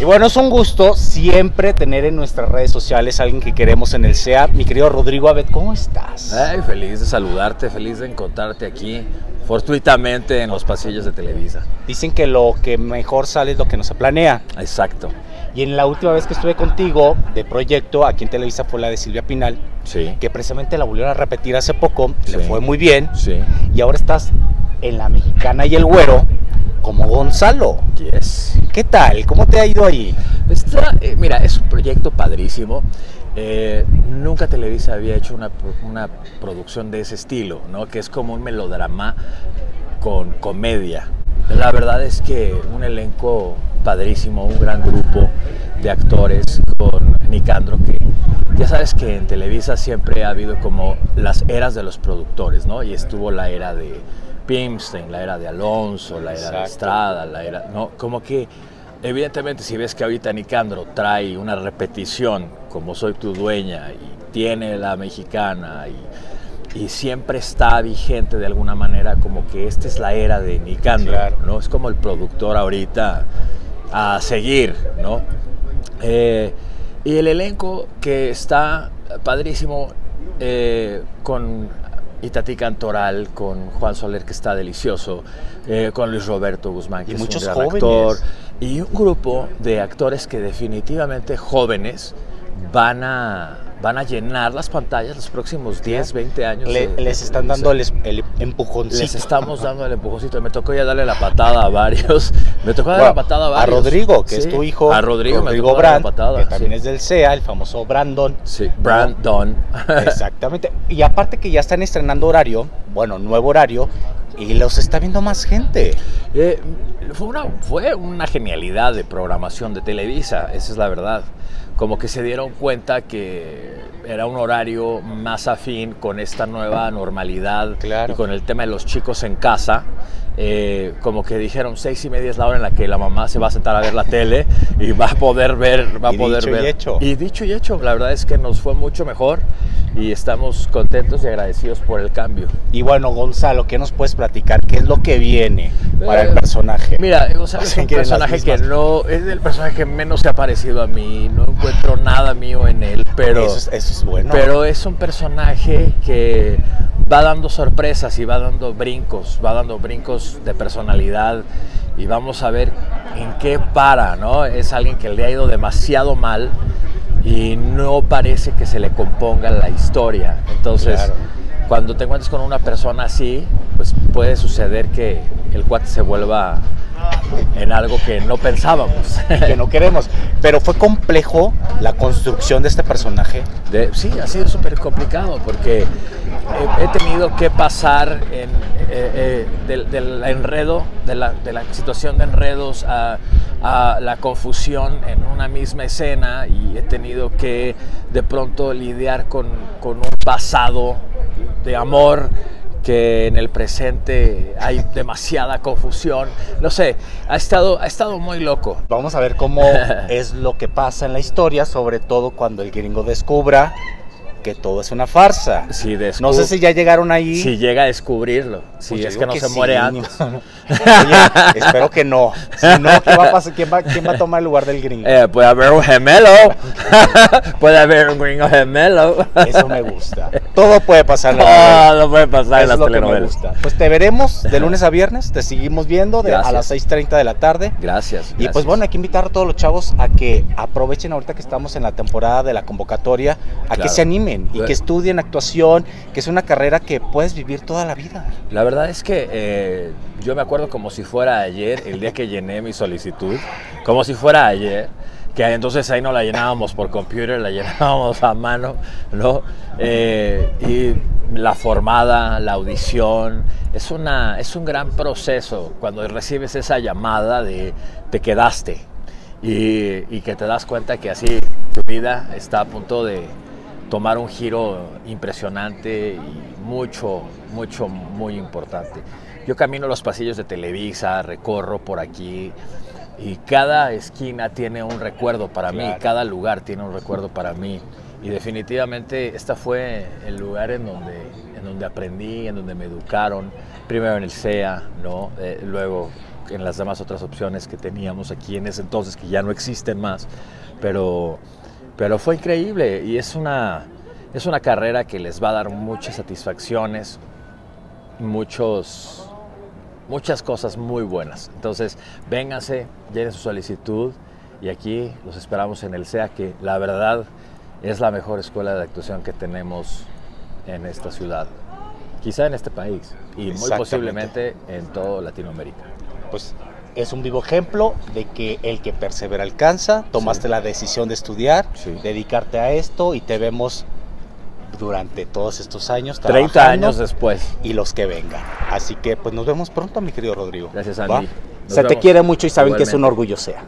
Y bueno, es un gusto siempre tener en nuestras redes sociales a alguien que queremos en el SEA. Mi querido Rodrigo Abed, ¿cómo estás? Ay, feliz de saludarte, feliz de encontrarte aquí, fortuitamente en los pasillos de Televisa. Dicen que lo que mejor sale es lo que no se planea. Exacto. Y en la última vez que estuve contigo de proyecto aquí en Televisa fue la de Silvia Pinal, Sí. que precisamente la volvieron a repetir hace poco, le Sí. fue muy bien. Sí. Y ahora estás en La Mexicana y el Güero como Gonzalo. Yes. ¿Qué tal? ¿Cómo te ha ido ahí? Eh, mira, es un proyecto padrísimo. Eh, nunca Televisa había hecho una, una producción de ese estilo, ¿no? Que es como un melodrama con comedia. La verdad es que un elenco padrísimo, un gran grupo de actores con Nicandro, que ya sabes que en Televisa siempre ha habido como las eras de los productores, ¿no? Y estuvo la era de Pimstein, la era de Alonso, la era de. Estrada, la era, ¿no? Como que evidentemente si ves que ahorita Nicandro trae una repetición como Soy tu dueña y tiene la mexicana y, y siempre está vigente de alguna manera como que esta es la era de Nicandro, Claro. ¿no? Es como el productor ahorita a seguir, ¿no? Eh, y el elenco que está padrísimo eh, con Itatí Cantoral, con Juan Soler que está delicioso, eh, con Luis Roberto Guzmán que Y es muchos un gran jóvenes. actor y un grupo de actores que definitivamente jóvenes van a van a llenar las pantallas los próximos 10, 20 años. Le- de- les están dando el, el empujoncito. les estamos dando el empujoncito. Me tocó ya darle la patada a varios. Me tocó darle Bueno, la patada a a varios. Rodrigo, que es tu hijo. A Rodrigo, me Rodrigo Brandt, la patada. que también sí. es del SEA, el famoso Brandon. Sí, Brandon. Exactamente. Y aparte que ya están estrenando horario, bueno, nuevo horario, y los está viendo más gente. Eh, fue, una, fue una genialidad de programación de Televisa, esa es la verdad. Como que se dieron cuenta que era un horario más afín con esta nueva normalidad Claro. y con el tema de los chicos en casa. Eh, como que dijeron seis y media es la hora en la que la mamá se va a sentar a ver la tele y va a poder ver, va a Y poder dicho y ver. hecho. Y dicho y hecho, la verdad es que nos fue mucho mejor y estamos contentos y agradecidos por el cambio. Y bueno, Gonzalo, ¿qué nos puedes platicar? ¿Qué es lo que viene para el Eh, personaje? Mira, Gonzalo es un personaje que no, es el personaje que menos se ha parecido a mí, no encuentro nada mío en él, pero, eso, es, eso es bueno. pero es un personaje que va dando sorpresas y va dando brincos, va dando brincos de personalidad y vamos a ver en qué para, ¿no? Es alguien que le ha ido demasiado mal y no parece que se le componga la historia. Entonces. Cuando te encuentres con una persona así, pues puede suceder que el cuate se vuelva en algo que no pensábamos. que no queremos. Pero fue complejo la construcción de este personaje. De- sí, ha sido súper complicado porque he, he tenido que pasar en, eh, eh, del, del enredo, de la, de la situación de enredos a, a la confusión en una misma escena y he tenido que de pronto lidiar con, con un pasado de amor que en el presente hay demasiada confusión. No sé, ha estado, ha estado muy loco. Vamos a ver cómo es lo que pasa en la historia, sobre todo cuando el gringo descubra que todo es una farsa. Si No sé si ya llegaron ahí. si llega a descubrirlo, si Pues es que no que se sí, muere no. antes. Oye, espero que no. Si no, ¿qué va a pasar? ¿Quién va, quién va a tomar el lugar del gringo? Eh, puede haber un gemelo, puede haber un gringo gemelo. Eso me gusta. Todo puede pasar no puede pasar en las es lo que me gusta. Pues te veremos de lunes a viernes, te seguimos viendo de- a las 6.30 de la tarde. Gracias. Y pues bueno, hay que invitar a todos los chavos a que aprovechen ahorita que estamos en la temporada de la convocatoria, a que se animen y Bueno. que estudien actuación, que es una carrera que puedes vivir toda la vida. La verdad es que eh, yo me acuerdo como si fuera ayer, el día que llené mi solicitud, como si fuera ayer, que entonces ahí no la llenábamos por computer, la llenábamos a mano, ¿no? Eh, y la formada, la audición, es, una, es un gran proceso cuando recibes esa llamada de te quedaste y, y que te das cuenta que así tu vida está a punto de tomar un giro impresionante y mucho, mucho, muy importante. Yo camino los pasillos de Televisa, recorro por aquí y cada esquina tiene un recuerdo para mí, Claro. cada lugar tiene un recuerdo para mí. Y definitivamente esta fue el lugar en donde, en donde aprendí, en donde me educaron, primero en el CEA, ¿no? Eh, luego en las demás otras opciones que teníamos aquí en ese entonces, que ya no existen más. Pero, pero fue increíble y es una, es una carrera que les va a dar muchas satisfacciones, muchos, muchas cosas muy buenas. Entonces, vénganse, llenen su solicitud y aquí los esperamos en el SEA, que la verdad es la mejor escuela de actuación que tenemos en esta ciudad, quizá en este país y muy posiblemente en toda Latinoamérica. Pues es un vivo ejemplo de que el que persevera alcanza, tomaste Sí. la decisión de estudiar, Sí. dedicarte a esto y te vemos durante todos estos años 30 trabajando años después. y los que vengan. Así que pues nos vemos pronto, mi querido Rodrigo. Gracias. Andy. Se te quiere mucho y saben que es un orgullo sea.